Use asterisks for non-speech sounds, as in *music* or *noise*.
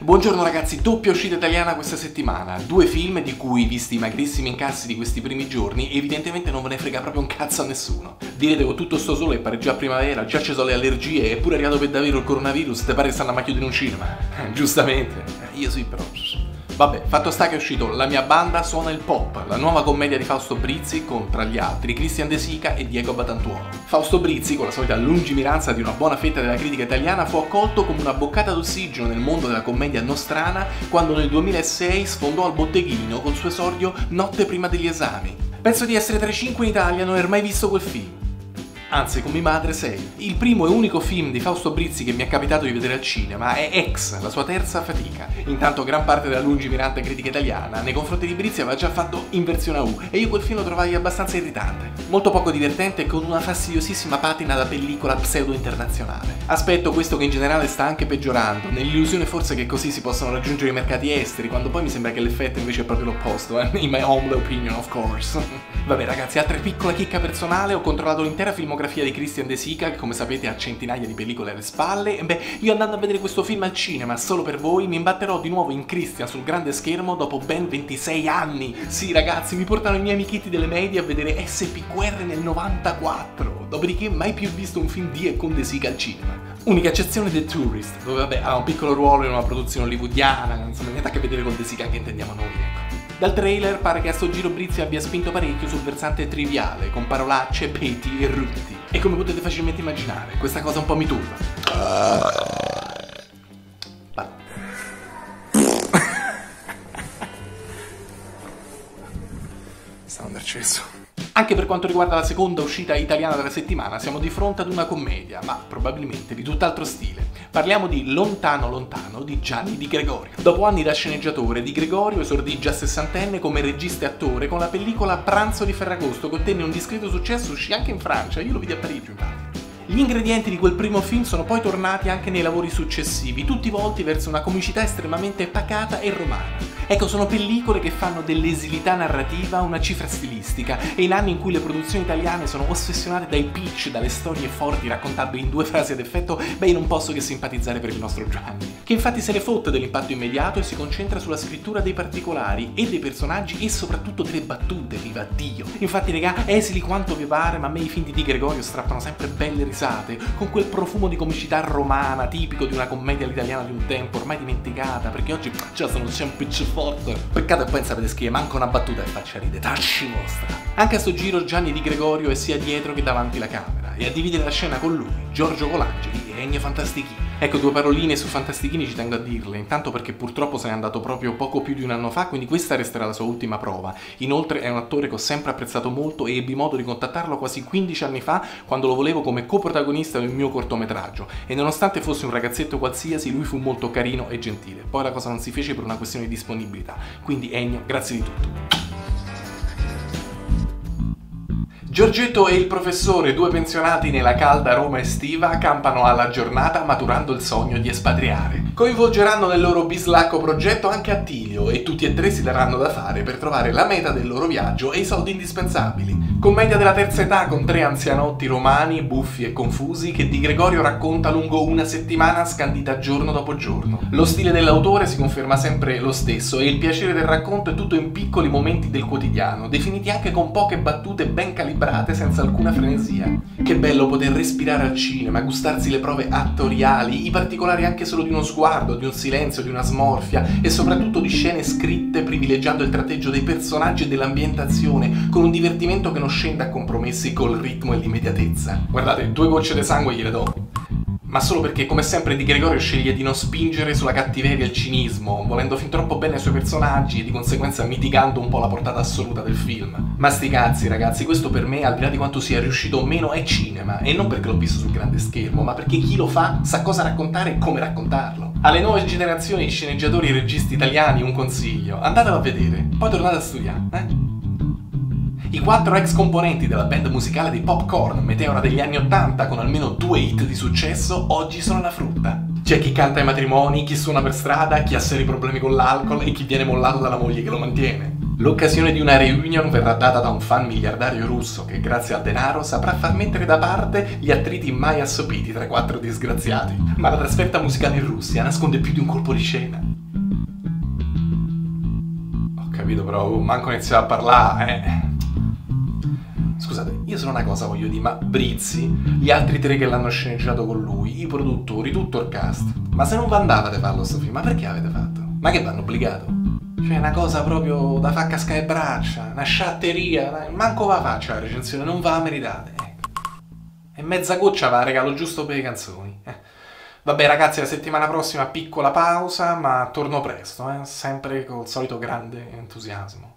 Buongiorno ragazzi, doppia uscita italiana questa settimana. Due film di cui, visti i magrissimi incassi di questi primi giorni, evidentemente non ve ne frega proprio un cazzo a nessuno. Direte con tutto sto sole, pare già primavera, già sono le allergie, eppure è arrivato per davvero il coronavirus, te pare che stanno a macchio di un cinema. *laughs* Giustamente. Io sì però. Vabbè, fatto sta che è uscito La mia banda suona il pop, la nuova commedia di Fausto Brizzi con, tra gli altri, Christian De Sica e Diego Batantuono. Fausto Brizzi, con la solita lungimiranza di una buona fetta della critica italiana, fu accolto come una boccata d'ossigeno nel mondo della commedia nostrana quando nel 2006 sfondò al botteghino col suo esordio Notte prima degli esami. Penso di essere tra i cinque in Italia non aver mai visto quel film anzi con mia madre sei. Il primo e unico film di Fausto Brizzi che mi è capitato di vedere al cinema è Ex, la sua terza fatica. Intanto gran parte della lungimirante critica italiana nei confronti di Brizzi aveva già fatto in versione U e io quel film lo trovai abbastanza irritante. Molto poco divertente e con una fastidiosissima patina da pellicola pseudo internazionale. Aspetto questo che in generale sta anche peggiorando, nell'illusione forse che così si possono raggiungere i mercati esteri, quando poi mi sembra che l'effetto invece è proprio l'opposto, eh? in my humble opinion of course. *laughs* Vabbè ragazzi, altra piccola chicca personale, ho controllato l'intera filmografia filmografia di Christian De Sica, che come sapete ha centinaia di pellicole alle spalle, e beh, io andando a vedere questo film al cinema solo per voi, mi imbatterò di nuovo in Christian sul grande schermo dopo ben 26 anni. Sì ragazzi, mi portano i miei amichetti delle medie a vedere SPQR nel 94, dopodiché mai più visto un film di e con De Sica al cinema. Unica eccezione The Tourist, dove vabbè ha un piccolo ruolo in una produzione hollywoodiana, insomma niente a che vedere con De Sica che intendiamo noi, ecco. Dal trailer pare che a sto giro Brizzi abbia spinto parecchio sul versante triviale, con parolacce, peti e rutti. E come potete facilmente immaginare, questa cosa un po' mi turba. Sta un acceso. Anche per quanto riguarda la seconda uscita italiana della settimana, siamo di fronte ad una commedia, ma probabilmente di tutt'altro stile. Parliamo di Lontano Lontano di Gianni Di Gregorio. Dopo anni da sceneggiatore, Di Gregorio esordì già sessantenne come regista e attore con la pellicola Pranzo di Ferragosto, che ottenne un discreto successo, uscì anche in Francia, io lo vidi a Parigi infatti. Gli ingredienti di quel primo film sono poi tornati anche nei lavori successivi, tutti volti verso una comicità estremamente pacata e romana. Ecco, sono pellicole che fanno dell'esilità narrativa una cifra stilistica e in anni in cui le produzioni italiane sono ossessionate dai pitch, dalle storie forti raccontate in due frasi ad effetto, beh io non posso che simpatizzare per il nostro Gianni, che infatti se ne fotte dell'impatto immediato e si concentra sulla scrittura dei particolari e dei personaggi e soprattutto delle battute, viva Dio. Infatti regà, esili quanto vi pare, ma a me i film di Di Gregorio strappano sempre belle risate risate, con quel profumo di comicità romana tipico di una commedia all'italiana di un tempo ormai dimenticata, perché oggi già sono sempre forte. Peccato e poi non sapete scrivere manca una battuta e faccia ride, tacci vostra. Anche a sto giro Gianni Di Gregorio è sia dietro che davanti la camera, e a dividere la scena con lui, Giorgio Colangeli e Ennio Fantastichini. Ecco, due paroline su Fantastichini ci tengo a dirle, intanto perché purtroppo se n'è andato proprio poco più di un anno fa, quindi questa resterà la sua ultima prova. Inoltre è un attore che ho sempre apprezzato molto e ebbi modo di contattarlo quasi 15 anni fa quando lo volevo come coprotagonista del mio cortometraggio e nonostante fosse un ragazzetto qualsiasi, lui fu molto carino e gentile. Poi la cosa non si fece per una questione di disponibilità. Quindi Ennio, grazie di tutto. Giorgetto e il professore, due pensionati nella calda Roma estiva, campano alla giornata maturando il sogno di espatriare. Coinvolgeranno nel loro bislacco progetto anche Attilio e tutti e tre si daranno da fare per trovare la meta del loro viaggio e i soldi indispensabili. Commedia della terza età con tre anzianotti romani, buffi e confusi che Di Gregorio racconta lungo una settimana scandita giorno dopo giorno. Lo stile dell'autore si conferma sempre lo stesso e il piacere del racconto è tutto in piccoli momenti del quotidiano, definiti anche con poche battute ben calibrate senza alcuna frenesia. Che bello poter respirare al cinema, gustarsi le prove attoriali, i particolari anche solo di uno sguardo, di un silenzio, di una smorfia e soprattutto di scene scritte privilegiando il tratteggio dei personaggi e dell'ambientazione, con un divertimento che non scende a compromessi col ritmo e l'immediatezza. Guardate, due gocce di sangue gliele do ma solo perché, come sempre, Di Gregorio sceglie di non spingere sulla cattiveria e il cinismo, volendo fin troppo bene ai suoi personaggi e di conseguenza mitigando un po' la portata assoluta del film. Ma sti cazzi, ragazzi, questo per me, al di là di quanto sia riuscito o meno, è cinema, e non perché l'ho visto sul grande schermo, ma perché chi lo fa sa cosa raccontare e come raccontarlo. Alle nuove generazioni di sceneggiatori e registi italiani un consiglio, andatelo a vedere, poi tornate a studiare, eh? I quattro ex componenti della band musicale dei Popcorn, meteora degli anni 80 con almeno due hit di successo, oggi sono alla frutta. C'è chi canta ai matrimoni, chi suona per strada, chi ha seri problemi con l'alcol e chi viene mollato dalla moglie che lo mantiene. L'occasione di una reunion verrà data da un fan miliardario russo che grazie al denaro saprà far mettere da parte gli attriti mai assopiti tra i quattro disgraziati. Ma la trasferta musicale in Russia nasconde più di un colpo di scena. Ho capito però, manco iniziato a parlare, eh. Scusate, io sono una cosa voglio dire, ma Brizzi, gli altri tre che l'hanno sceneggiato con lui, i produttori, tutto il cast. Ma se non vi andavate a farlo sto film, ma perché avete fatto? Ma che vanno obbligato? Cioè, una cosa proprio da far cascare braccia, una sciatteria, manco va faccia la recensione, non va meritate. Ecco. E mezza goccia va regalo giusto per le canzoni. Eh. Vabbè ragazzi, la settimana prossima piccola pausa, ma torno presto, eh? sempre col solito grande entusiasmo.